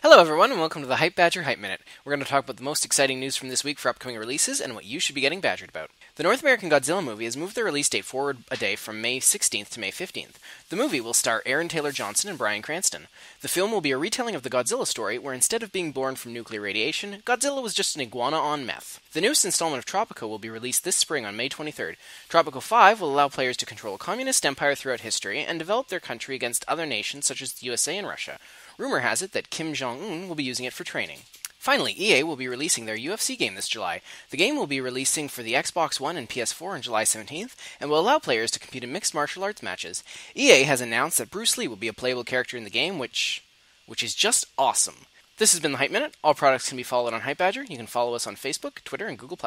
Hello, everyone, and welcome to the Hype Badger Hype Minute. We're going to talk about the most exciting news from this week for upcoming releases and what you should be getting badgered about. The North American Godzilla movie has moved the release date forward a day from May 16th to May 15th. The movie will star Aaron Taylor Johnson and Bryan Cranston. The film will be a retelling of the Godzilla story, where instead of being born from nuclear radiation, Godzilla was just an iguana on meth. The newest installment of Tropico will be released this spring on May 23rd. Tropico 5 will allow players to control a communist empire throughout history and develop their country against other nations such as the USA and Russia. Rumor has it that Kim Jong un will be using it for training. Finally, EA will be releasing their UFC game this July. The game will be releasing for the Xbox One and PS4 on July 17th and will allow players to compete in mixed martial arts matches. EA has announced that Bruce Lee will be a playable character in the game, which which is just awesome. This has been the Hype Minute. All products can be followed on Hype Badger. You can follow us on Facebook, Twitter, and Google+.